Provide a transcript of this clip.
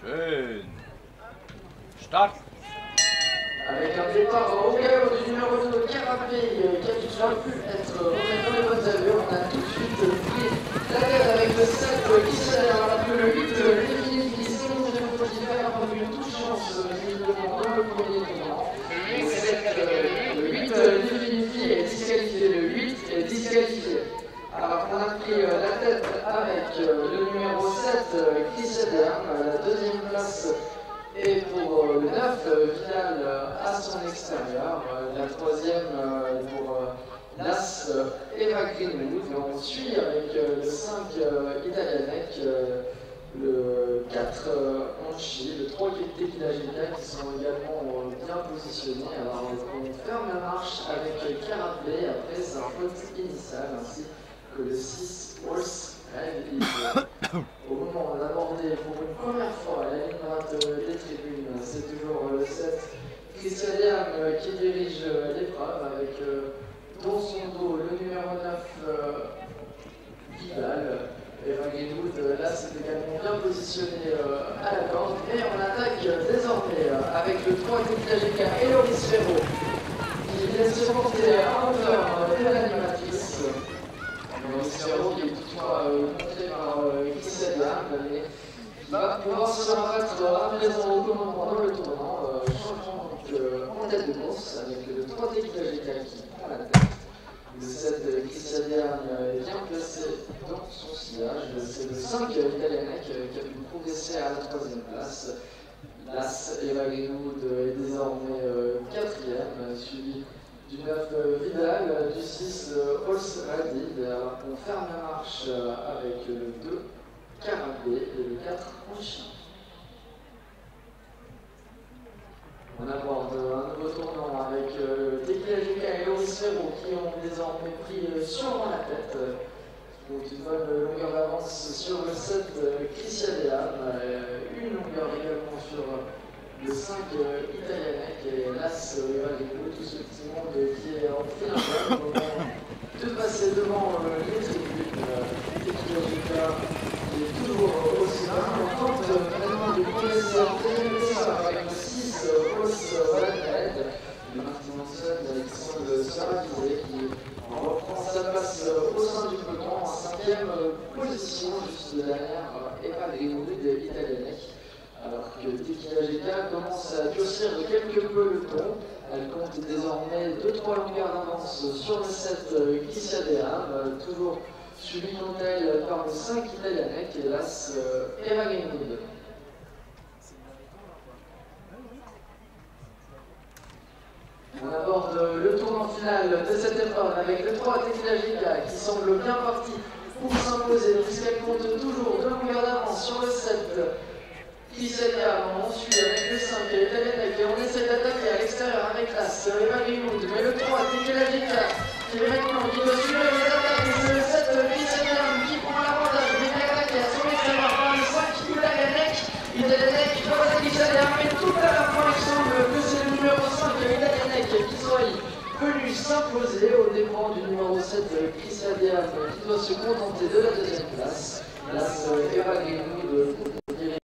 Schön. Start. Avec un départ au galop du numéro 2, Carapé, qui a déjà pu être allures. On a tout de pris la tête avec le 7 qui s'élève alors que le 8, Lévin qui selon les Potiphar, a eu toute chance visiblement dans le premier tournant. Le 7, le 8, Lévin est disqualifié, le 8 est disqualifié. Alors qu'on a pris la tête avec le numéro 7, Chris Edern, la deuxième place et pour le 9, Vidal à son extérieur. La troisième pour l'As Eva Greenwood. On suit avec le 5 Italianec, le 4 Anchi, le 3 Tequila qui sont également bien positionnés. Alors on ferme la marche avec Carapé après sa faute initiale ainsi le 6 Horse Au moment d'aborder pour une première fois la ligne droite des tribunes, c'est toujours le 7 Christian qui dirige l'épreuve avec dans son dos le numéro 9 Vidal. Eva Greenwood, là c'est également bien positionné à la corde. Et on attaque désormais avec le 3 Tequila et Loris Ferro qui laisse se porter hauteur de l'animatrice. Loris Ferro qui est toutefois montré par Christian mais qui va pouvoir se rabattre à présent au commandement dans le tournant, changeant donc en tête de course avec le 3 Tequila qui prend la tête. Le 7 Christian est bien placé dans son sillage. C'est le 5 Italianec qui a pu progresser à la troisième place. L'As Eva Greenwood est désormais quatrième, suivi du 9 Vidal, du 6 Ols Radid. Qu'on ferme la marche avec le 2 Carabé et le 4 Anchi. On aborde un nouveau tournant avec Tequila Gica et Loris Ferro qui ont désormais pris sûrement la tête. Donc une bonne longueur d'avance sur le 7 Christian une longueur également sur le 5 Italianec et l'As Valero, tout ce petit monde qui est en moment de passer devant les tribunes. Tequila Gica qui est toujours aussi bien. On tente maintenant de progresser en deuxième place avec le 6 Os Redhead de Martin Manson qui semble se raviser, qui reprend sa place au sein du peloton cinquième position, juste derrière Eva Greenwood et Italianec. Alors que GK commence à durcir de quelque peu le ton. Elle compte désormais 2-3 longueurs d'avance sur le 7 Kissia Deam, toujours suivi donc elle par le 5 Italianec et l'As Eva. On aborde le tournant final de cette épreuve avec le 3 Tequila Giga qui semble bien parti pour s'imposer puisqu'elle compte toujours deux longueurs d'avance sur le 7 qui on suit avec le 5 Italianec et on essaie d'attaquer à l'extérieur avec l'As Eva Greenwood mais le 3 Tequila Giga qui est maintenant qui doit suivre les attaques c'est le 7 Kiseliam qui prend l'avantage mais attaqué à son extérieur par le 5 Italianec Italianec qui doit passer Kiseliam mais tout à la fin il semble que c'est le numéro 5 Italianec qui soit venu s'imposer au dépens du numéro 7 Christian Diane qui doit se contenter de la deuxième place. L'As Eva Greenwood